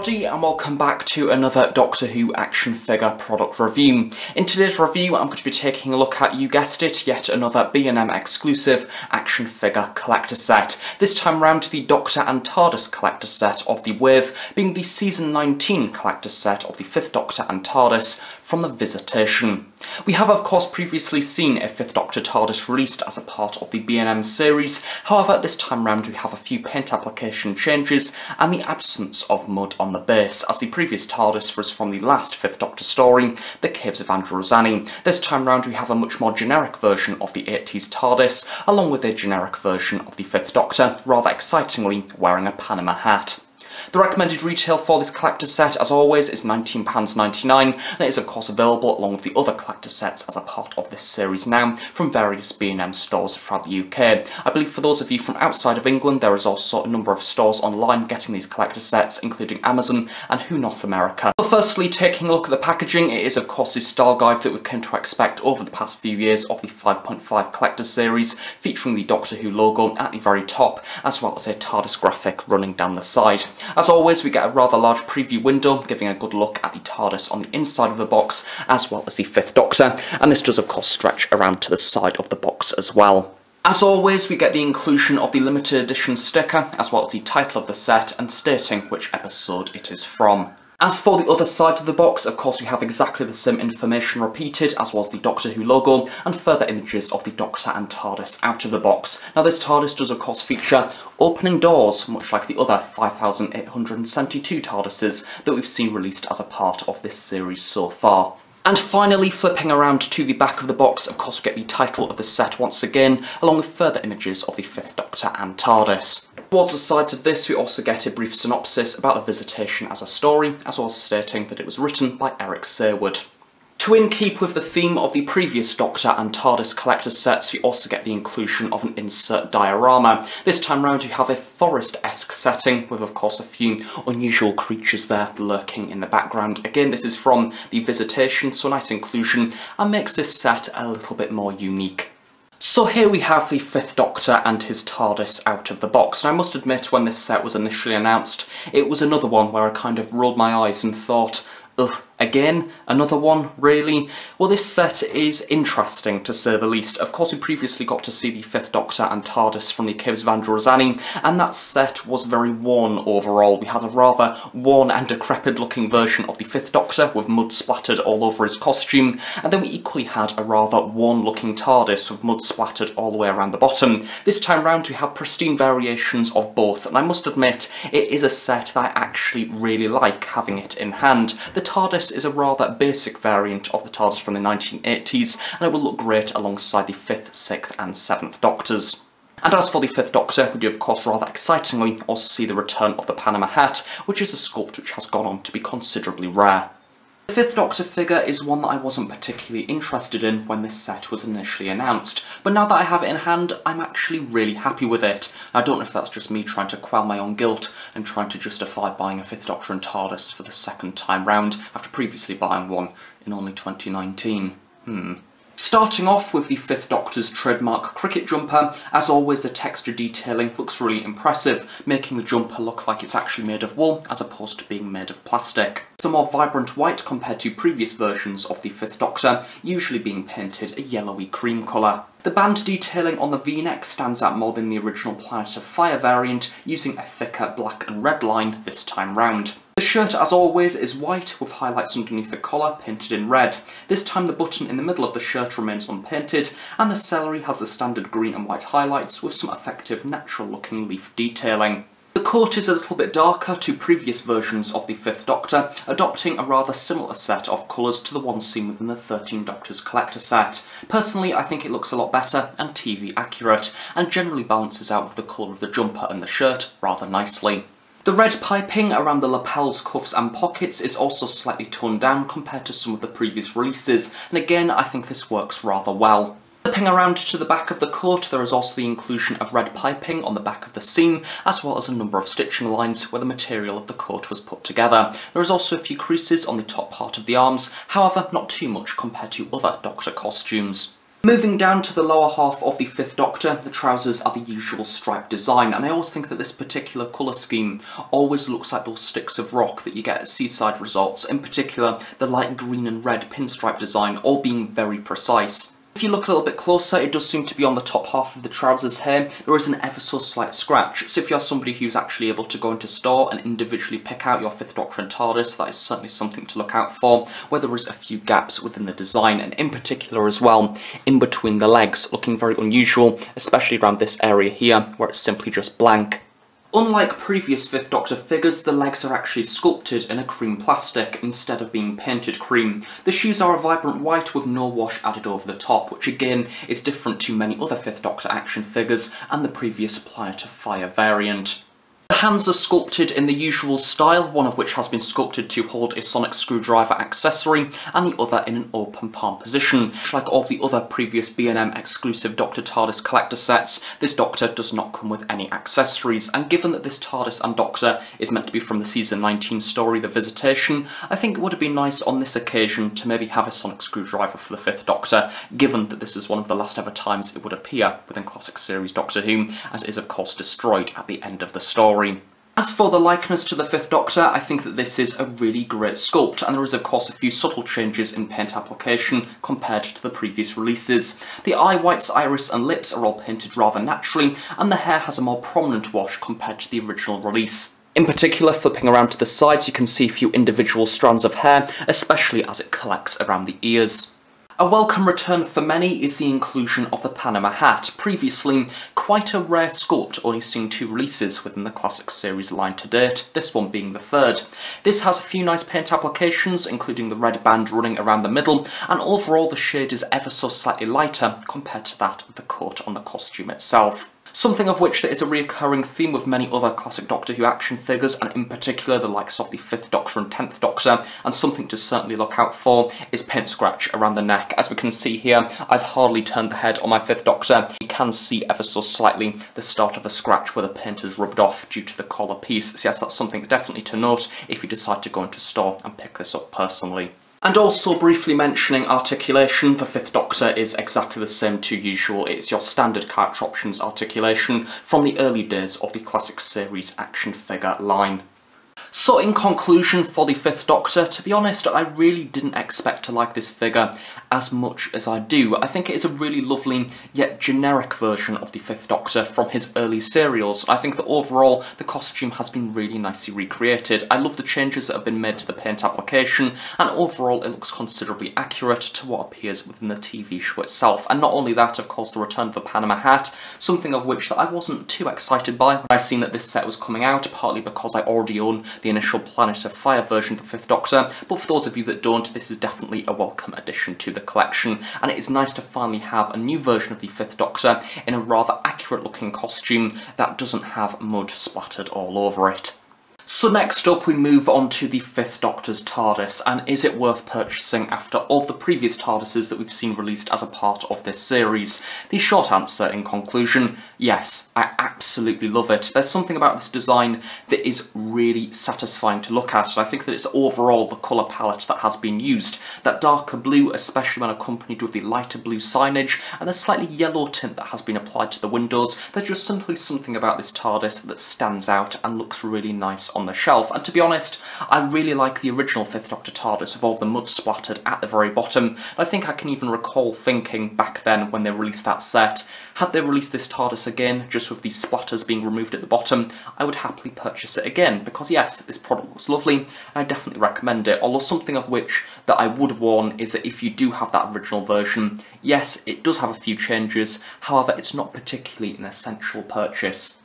everybody and welcome back to another Doctor Who action figure product review. In today's review I'm going to be taking a look at, you guessed it, yet another B&M exclusive action figure collector set. This time round the Doctor and TARDIS collector set of the Wave, being the season 19 collector set of the 5th Doctor and TARDIS from the Visitation. We have of course previously seen a 5th Doctor TARDIS released as a part of the B&M series, however this time round we have a few paint application changes and the absence of mud on the base, as the previous TARDIS was from the last 5th Doctor story, The Caves of Androzani. This time round we have a much more generic version of the 80s TARDIS, along with a generic version of the 5th Doctor, rather excitingly wearing a Panama hat. The recommended retail for this collector set, as always, is £19.99 and it is of course available along with the other collector sets as a part of this series now from various B&M stores throughout the UK. I believe for those of you from outside of England there is also a number of stores online getting these collector sets including Amazon and Who North America. Firstly, taking a look at the packaging, it is of course the style guide that we've come to expect over the past few years of the 5.5 collector series featuring the Doctor Who logo at the very top as well as a TARDIS graphic running down the side. As always, we get a rather large preview window, giving a good look at the TARDIS on the inside of the box, as well as the Fifth Doctor, and this does of course stretch around to the side of the box as well. As always, we get the inclusion of the limited edition sticker, as well as the title of the set and stating which episode it is from. As for the other side of the box, of course we have exactly the same information repeated, as was the Doctor Who logo, and further images of the Doctor and TARDIS out of the box. Now this TARDIS does of course feature opening doors, much like the other 5,872 TARDISes that we've seen released as a part of this series so far. And finally, flipping around to the back of the box, of course we get the title of the set once again, along with further images of the 5th Doctor and TARDIS. Towards the sides of this we also get a brief synopsis about the visitation as a story, as well as stating that it was written by Eric Saward. To in keep with the theme of the previous Doctor and TARDIS collector sets, we also get the inclusion of an insert diorama. This time round you have a forest-esque setting, with of course a few unusual creatures there lurking in the background. Again, this is from the Visitation, so nice inclusion, and makes this set a little bit more unique. So here we have the Fifth Doctor and his TARDIS out of the box, and I must admit when this set was initially announced, it was another one where I kind of rolled my eyes and thought, ugh, Again, another one, really? Well, this set is interesting, to say the least. Of course, we previously got to see the Fifth Doctor and TARDIS from the Caves of Androzani, and that set was very worn overall. We had a rather worn and decrepit-looking version of the Fifth Doctor, with mud splattered all over his costume, and then we equally had a rather worn-looking TARDIS, with mud splattered all the way around the bottom. This time round, we have pristine variations of both, and I must admit, it is a set that I actually really like having it in hand. The TARDIS is a rather basic variant of the TARDIS from the 1980s, and it will look great alongside the 5th, 6th and 7th Doctors. And as for the Fifth Doctor, we do of course rather excitingly also see the return of the Panama hat, which is a sculpt which has gone on to be considerably rare. The Fifth Doctor figure is one that I wasn't particularly interested in when this set was initially announced, but now that I have it in hand, I'm actually really happy with it. I don't know if that's just me trying to quell my own guilt and trying to justify buying a Fifth Doctor and TARDIS for the second time round, after previously buying one in only 2019. Hmm. Starting off with the Fifth Doctor's trademark cricket jumper, as always the texture detailing looks really impressive, making the jumper look like it's actually made of wool as opposed to being made of plastic. A more vibrant white compared to previous versions of the Fifth Doctor, usually being painted a yellowy cream colour. The band detailing on the v-neck stands out more than the original Planet of Fire variant, using a thicker black and red line this time round. The shirt, as always, is white with highlights underneath the collar painted in red. This time the button in the middle of the shirt remains unpainted, and the celery has the standard green and white highlights with some effective natural looking leaf detailing. The coat is a little bit darker to previous versions of the Fifth Doctor, adopting a rather similar set of colours to the one seen within the 13 Doctors collector set. Personally, I think it looks a lot better and TV accurate, and generally balances out with the colour of the jumper and the shirt rather nicely. The red piping around the lapels, cuffs and pockets is also slightly toned down compared to some of the previous releases, and again I think this works rather well. Flipping around to the back of the coat, there is also the inclusion of red piping on the back of the seam, as well as a number of stitching lines where the material of the coat was put together. There is also a few creases on the top part of the arms, however not too much compared to other Doctor costumes. Moving down to the lower half of the Fifth Doctor, the trousers are the usual striped design, and I always think that this particular colour scheme always looks like those sticks of rock that you get at seaside resorts, in particular the light green and red pinstripe design, all being very precise. If you look a little bit closer, it does seem to be on the top half of the trousers here. There is an ever so slight scratch, so if you're somebody who's actually able to go into store and individually pick out your Fifth Doctor and TARDIS, that is certainly something to look out for, where there is a few gaps within the design, and in particular as well, in between the legs, looking very unusual, especially around this area here, where it's simply just blank. Unlike previous Fifth Doctor figures, the legs are actually sculpted in a cream plastic instead of being painted cream. The shoes are a vibrant white with no wash added over the top, which again is different to many other Fifth Doctor action figures and the previous Planet of Fire variant. The hands are sculpted in the usual style, one of which has been sculpted to hold a sonic screwdriver accessory, and the other in an open palm position. Like all the other previous B&M exclusive Dr. TARDIS collector sets, this Doctor does not come with any accessories, and given that this TARDIS and Doctor is meant to be from the season 19 story The Visitation, I think it would have been nice on this occasion to maybe have a sonic screwdriver for the fifth Doctor, given that this is one of the last ever times it would appear within classic series Doctor Who, as it is of course destroyed at the end of the story story. As for the likeness to the Fifth Doctor, I think that this is a really great sculpt, and there is of course a few subtle changes in paint application compared to the previous releases. The eye whites, iris and lips are all painted rather naturally, and the hair has a more prominent wash compared to the original release. In particular, flipping around to the sides, you can see a few individual strands of hair, especially as it collects around the ears. A welcome return for many is the inclusion of the Panama hat, previously quite a rare sculpt, only seeing two releases within the classic series line to date, this one being the third. This has a few nice paint applications, including the red band running around the middle, and overall the shade is ever so slightly lighter compared to that of the coat on the costume itself. Something of which there is a recurring theme with many other classic Doctor Who action figures, and in particular the likes of the 5th Doctor and 10th Doctor, and something to certainly look out for is paint scratch around the neck. As we can see here, I've hardly turned the head on my 5th Doctor. You can see ever so slightly the start of a scratch where the paint has rubbed off due to the collar piece. So yes, that's something definitely to note if you decide to go into store and pick this up personally. And also briefly mentioning articulation, the Fifth Doctor is exactly the same to usual. It's your standard character options articulation from the early days of the classic series action figure line. So in conclusion for the Fifth Doctor, to be honest, I really didn't expect to like this figure as much as I do. I think it is a really lovely yet generic version of the Fifth Doctor from his early serials. I think that overall the costume has been really nicely recreated. I love the changes that have been made to the paint application and overall it looks considerably accurate to what appears within the TV show itself. And not only that, of course, the return of the Panama hat, something of which that I wasn't too excited by when I seen that this set was coming out, partly because I already own the initial Planet of Fire version of the Fifth Doctor, but for those of you that don't, this is definitely a welcome addition to the collection, and it is nice to finally have a new version of the Fifth Doctor in a rather accurate looking costume that doesn't have mud splattered all over it. So next up we move on to the Fifth Doctor's TARDIS, and is it worth purchasing after all the previous TARDISes that we've seen released as a part of this series? The short answer in conclusion, yes, I absolutely love it. There's something about this design that is really satisfying to look at, and I think that it's overall the colour palette that has been used. That darker blue, especially when accompanied with the lighter blue signage, and the slightly yellow tint that has been applied to the windows, there's just simply something about this TARDIS that stands out and looks really nice on the shelf. And to be honest, I really like the original Fifth Doctor TARDIS with all the mud splattered at the very bottom. I think I can even recall thinking back then when they released that set, had they released this TARDIS again, just with these splatters being removed at the bottom, I would happily purchase it again, because yes, this product looks lovely, and I definitely recommend it, although something of which that I would warn is that if you do have that original version, yes, it does have a few changes, however, it's not particularly an essential purchase.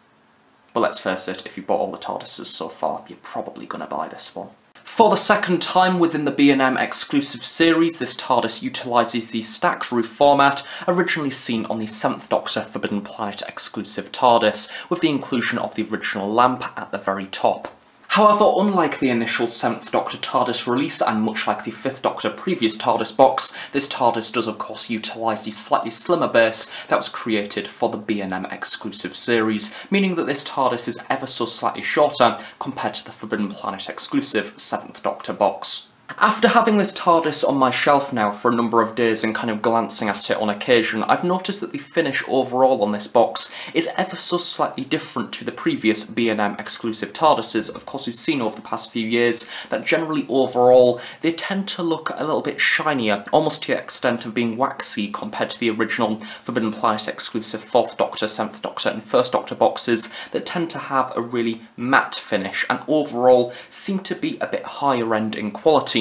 But let's face it, if you bought all the TARDISes so far, you're probably going to buy this one. For the second time within the B&M exclusive series, this TARDIS utilises the stacked roof format originally seen on the 7th Doctor Forbidden Planet exclusive TARDIS, with the inclusion of the original lamp at the very top. However, unlike the initial 7th Doctor TARDIS release, and much like the 5th Doctor previous TARDIS box, this TARDIS does of course utilise the slightly slimmer base that was created for the B&M exclusive series, meaning that this TARDIS is ever so slightly shorter compared to the Forbidden Planet exclusive 7th Doctor box. After having this TARDIS on my shelf now for a number of days and kind of glancing at it on occasion, I've noticed that the finish overall on this box is ever so slightly different to the previous B&M exclusive TARDISes. Of course, we've seen over the past few years that generally overall they tend to look a little bit shinier, almost to the extent of being waxy compared to the original Forbidden Planet exclusive 4th Doctor, 7th Doctor and 1st Doctor boxes that tend to have a really matte finish and overall seem to be a bit higher end in quality.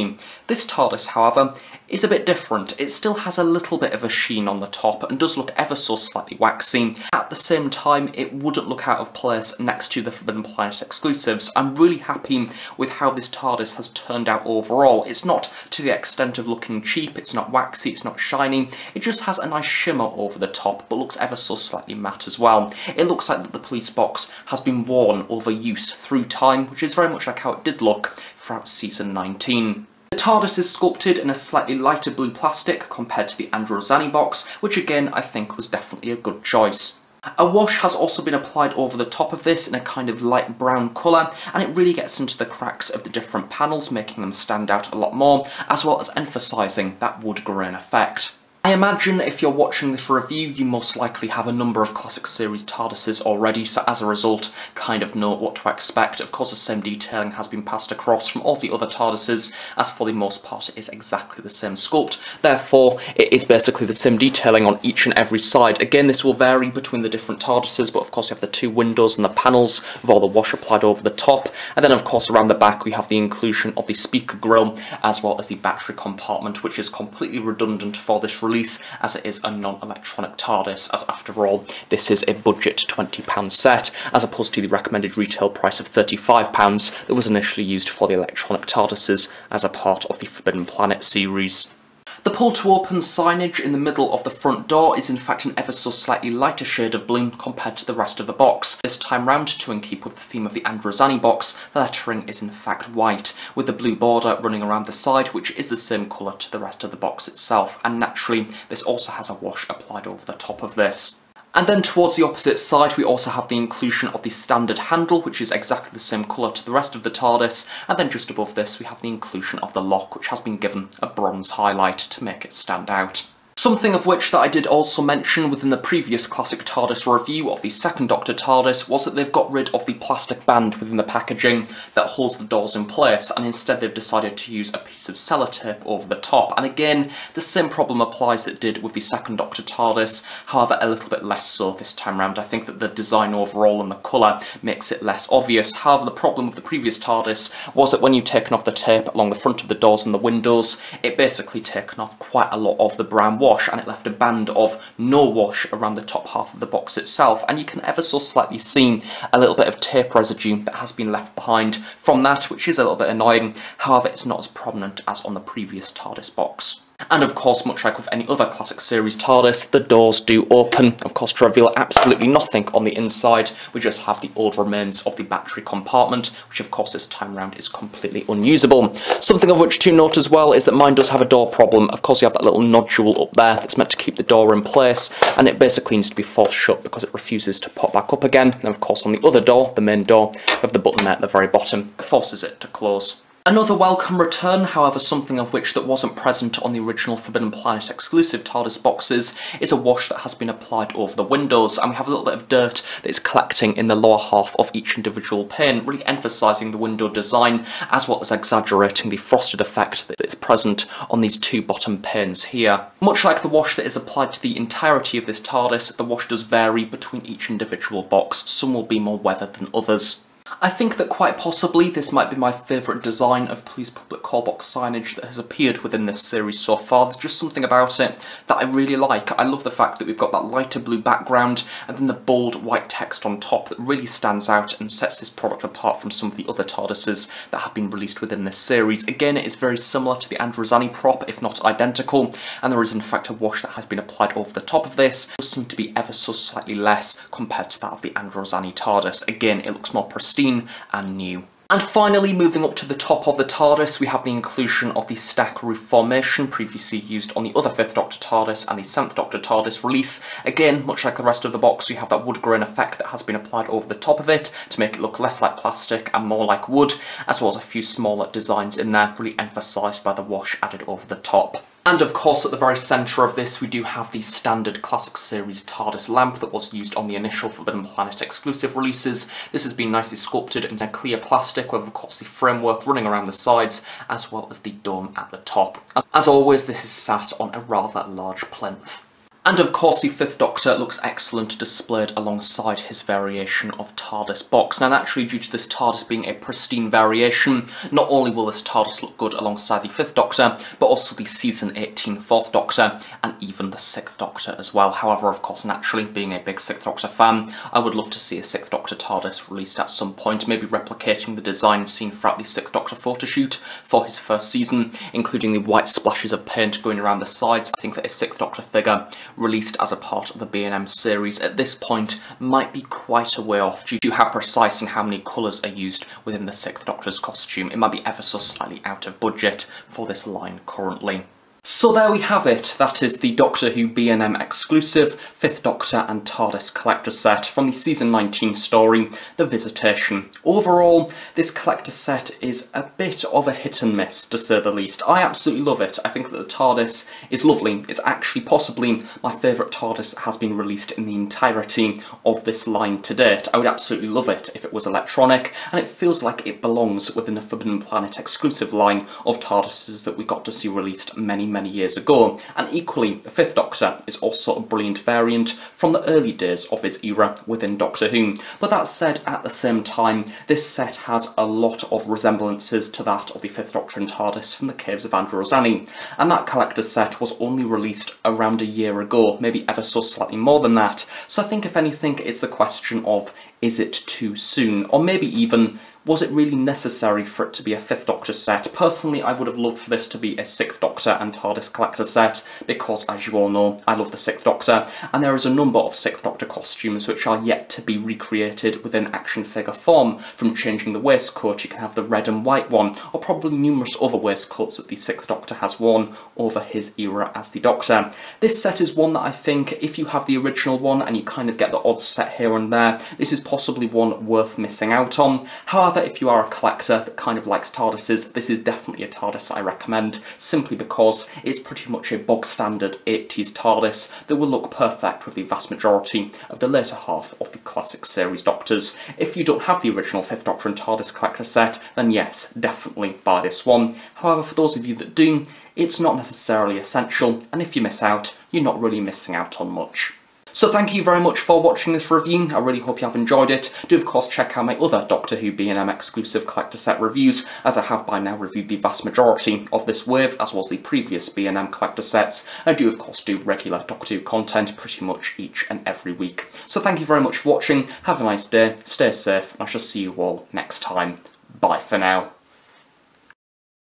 This TARDIS, however, is a bit different. It still has a little bit of a sheen on the top and does look ever so slightly waxy. At the same time, it wouldn't look out of place next to the Forbidden Planet exclusives. I'm really happy with how this TARDIS has turned out overall. It's not to the extent of looking cheap, it's not waxy, it's not shiny, it just has a nice shimmer over the top, but looks ever so slightly matte as well. It looks like that the police box has been worn over use through time, which is very much like how it did look throughout season 19. The TARDIS is sculpted in a slightly lighter blue plastic compared to the Androzani box, which again I think was definitely a good choice. A wash has also been applied over the top of this in a kind of light brown colour, and it really gets into the cracks of the different panels, making them stand out a lot more, as well as emphasising that wood grain effect. I imagine if you're watching this review, you most likely have a number of Classic Series TARDISes already, so as a result, kind of know what to expect. Of course, the same detailing has been passed across from all the other TARDISes, as for the most part it is exactly the same sculpt. Therefore, it is basically the same detailing on each and every side. Again, this will vary between the different TARDISes, but of course you have the two windows and the panels with all the wash applied over the top. And then of course around the back we have the inclusion of the speaker grille, as well as the battery compartment, which is completely redundant for this release release as it is a non-electronic TARDIS, as after all, this is a budget £20 set, as opposed to the recommended retail price of £35 that was initially used for the electronic TARDISes as a part of the Forbidden Planet series. The pull to open signage in the middle of the front door is in fact an ever so slightly lighter shade of blue compared to the rest of the box. This time round, to and keep with the theme of the Androzani box, the lettering is in fact white, with the blue border running around the side which is the same colour to the rest of the box itself, and naturally this also has a wash applied over the top of this. And then towards the opposite side we also have the inclusion of the standard handle which is exactly the same colour to the rest of the TARDIS and then just above this we have the inclusion of the lock which has been given a bronze highlight to make it stand out. Something of which that I did also mention within the previous Classic TARDIS review of the second Doctor TARDIS was that they've got rid of the plastic band within the packaging that holds the doors in place and instead they've decided to use a piece of sellotape over the top and again the same problem applies that did with the second Doctor TARDIS however a little bit less so this time round. I think that the design overall and the colour makes it less obvious however the problem with the previous TARDIS was that when you've taken off the tape along the front of the doors and the windows it basically taken off quite a lot of the brown wash and it left a band of no wash around the top half of the box itself and you can ever so slightly see a little bit of tape residue that has been left behind from that which is a little bit annoying however it's not as prominent as on the previous TARDIS box. And of course, much like with any other classic series TARDIS, the doors do open, of course to reveal absolutely nothing on the inside. We just have the old remains of the battery compartment, which of course this time round is completely unusable. Something of which to note as well is that mine does have a door problem. Of course you have that little nodule up there that's meant to keep the door in place, and it basically needs to be forced shut because it refuses to pop back up again. And of course on the other door, the main door, have the button there at the very bottom, it forces it to close. Another welcome return, however something of which that wasn't present on the original Forbidden Planet exclusive TARDIS boxes, is a wash that has been applied over the windows, and we have a little bit of dirt that is collecting in the lower half of each individual pane, really emphasising the window design, as well as exaggerating the frosted effect that is present on these two bottom panes here. Much like the wash that is applied to the entirety of this TARDIS, the wash does vary between each individual box, some will be more weathered than others. I think that quite possibly this might be my favourite design of Police Public Call box signage that has appeared within this series so far. There's just something about it that I really like. I love the fact that we've got that lighter blue background and then the bold white text on top that really stands out and sets this product apart from some of the other TARDISes that have been released within this series. Again, it is very similar to the Androzani prop, if not identical, and there is in fact a wash that has been applied over the top of this. It does seem to be ever so slightly less compared to that of the Androzani TARDIS. Again, it looks more pristine pristine and new. And finally, moving up to the top of the TARDIS, we have the inclusion of the stack roof formation, previously used on the other 5th Doctor TARDIS and the 7th Doctor TARDIS release. Again, much like the rest of the box, you have that wood grain effect that has been applied over the top of it to make it look less like plastic and more like wood, as well as a few smaller designs in there, really emphasised by the wash added over the top. And of course at the very centre of this we do have the standard Classic Series TARDIS lamp that was used on the initial Forbidden Planet exclusive releases. This has been nicely sculpted into clear plastic with of course the framework running around the sides as well as the dome at the top. As always this is sat on a rather large plinth. And of course the Fifth Doctor looks excellent displayed alongside his variation of TARDIS box. Now naturally due to this TARDIS being a pristine variation, not only will this TARDIS look good alongside the Fifth Doctor, but also the Season 18 Fourth Doctor, and even the Sixth Doctor as well. However, of course, naturally, being a big Sixth Doctor fan, I would love to see a Sixth Doctor TARDIS released at some point, maybe replicating the design seen throughout the Sixth Doctor photoshoot for his first season, including the white splashes of paint going around the sides. I think that a Sixth Doctor figure released as a part of the B&M series at this point might be quite a way off due to how precise and how many colours are used within the Sixth Doctor's costume. It might be ever so slightly out of budget for this line currently. So there we have it, that is the Doctor Who B&M exclusive 5th Doctor and TARDIS collector set from the season 19 story, The Visitation. Overall, this collector set is a bit of a hit and miss, to say the least. I absolutely love it. I think that the TARDIS is lovely. It's actually possibly my favourite TARDIS has been released in the entirety of this line to date. I would absolutely love it if it was electronic, and it feels like it belongs within the Forbidden Planet exclusive line of TARDISes that we got to see released many many years ago, and equally, the Fifth Doctor is also a brilliant variant from the early days of his era within Doctor Who. But that said, at the same time, this set has a lot of resemblances to that of the Fifth Doctor and TARDIS from the Caves of Androzani, and that collector's set was only released around a year ago, maybe ever so slightly more than that, so I think if anything it's the question of is it too soon, or maybe even was it really necessary for it to be a 5th Doctor set? Personally, I would have loved for this to be a 6th Doctor and TARDIS Collector set, because as you all know, I love the 6th Doctor, and there is a number of 6th Doctor costumes which are yet to be recreated within action figure form. From changing the waistcoat, you can have the red and white one, or probably numerous other waistcoats that the 6th Doctor has worn over his era as the Doctor. This set is one that I think, if you have the original one and you kind of get the odd set here and there, this is possibly one worth missing out on. However, If you are a collector that kind of likes TARDISes, this is definitely a TARDIS I recommend, simply because it's pretty much a bog standard 80s TARDIS that will look perfect with the vast majority of the later half of the classic series Doctors. If you don't have the original 5th Doctor and TARDIS collector set, then yes, definitely buy this one. However, for those of you that do, it's not necessarily essential, and if you miss out, you're not really missing out on much. So thank you very much for watching this review, I really hope you have enjoyed it. Do of course check out my other Doctor Who B&M exclusive collector set reviews, as I have by now reviewed the vast majority of this wave, as well as the previous B&M collector sets. I do of course do regular Doctor Who content pretty much each and every week. So thank you very much for watching, have a nice day, stay safe, and I shall see you all next time. Bye for now.